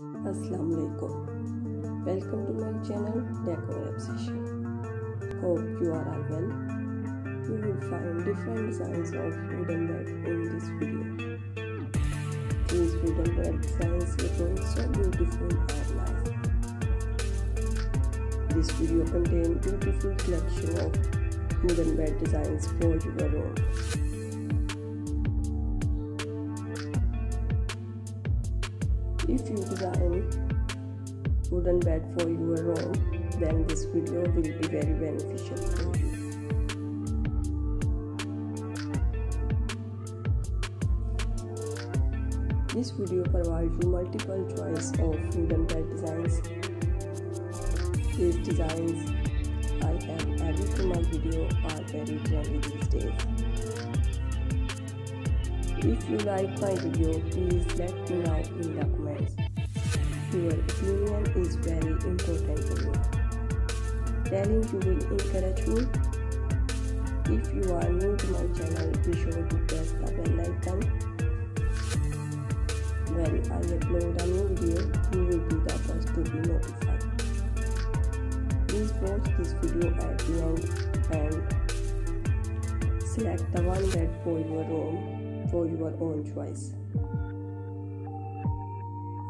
Assalamu alaikum. Welcome to my channel Decor Obsession. Hope you are all well. You will find different designs of wooden bed in this video. These wooden bed designs look so beautiful and nice. This video contains beautiful collection of wooden bed designs for your own. If you design wooden bed for your room, then this video will be very beneficial for you. This video provides you multiple choice of wooden bed designs. These designs I have added to my video are very trendy these days. If you like my video, please let me know in the comments. Your opinion is very important to me. Telling you will encourage me. If you are new to my channel, be sure to press the bell icon. When I upload a new video, you will be the first to be notified. Please watch this video at the end and select the one that for your room for your own choice.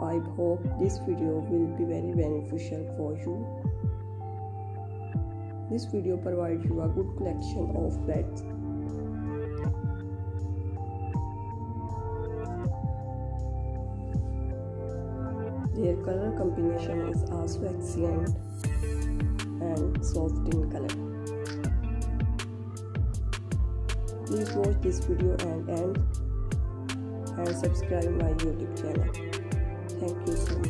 I hope this video will be very beneficial for you. This video provides you a good collection of beds. Their color combination is also excellent and soft in color. Please watch this video and end and subscribe my YouTube channel. Thank you so much.